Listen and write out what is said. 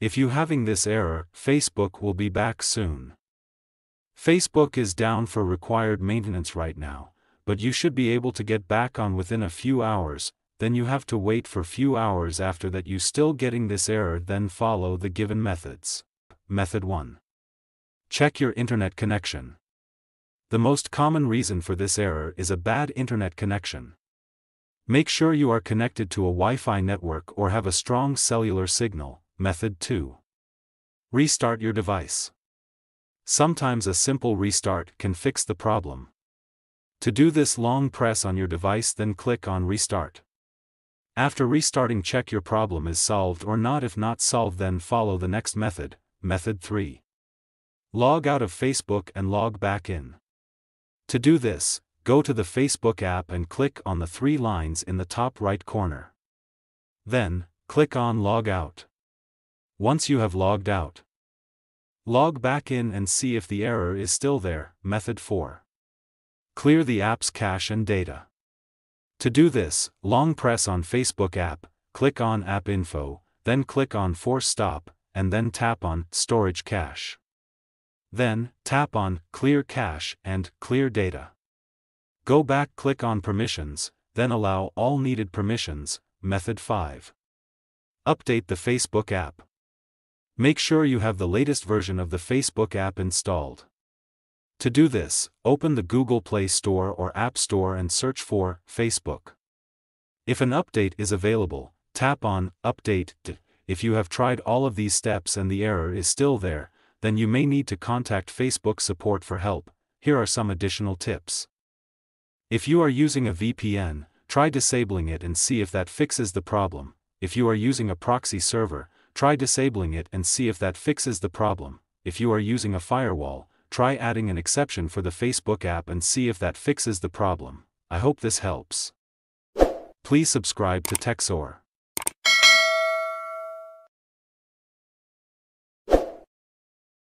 If you having this error, Facebook will be back soon. Facebook is down for required maintenance right now, but you should be able to get back on within a few hours, then you have to wait for few hours after that you still getting this error then follow the given methods. Method 1. Check your internet connection. The most common reason for this error is a bad internet connection. Make sure you are connected to a Wi-Fi network or have a strong cellular signal. Method 2. Restart your device. Sometimes a simple restart can fix the problem. To do this long press on your device then click on Restart. After restarting check your problem is solved or not if not solved then follow the next method, method 3. Log out of Facebook and log back in. To do this, go to the Facebook app and click on the three lines in the top right corner. Then, click on Log Out. Once you have logged out, log back in and see if the error is still there. Method 4. Clear the app's cache and data. To do this, long press on Facebook app, click on App Info, then click on Force Stop, and then tap on Storage Cache. Then, tap on Clear Cache and Clear Data. Go back click on Permissions, then allow all needed permissions, Method 5. Update the Facebook app. Make sure you have the latest version of the Facebook app installed. To do this, open the Google Play Store or App Store and search for Facebook. If an update is available, tap on Update. If you have tried all of these steps and the error is still there, then you may need to contact Facebook support for help. Here are some additional tips. If you are using a VPN, try disabling it and see if that fixes the problem. If you are using a proxy server, try disabling it and see if that fixes the problem. If you are using a firewall, try adding an exception for the Facebook app and see if that fixes the problem. I hope this helps. Please subscribe to Techsore.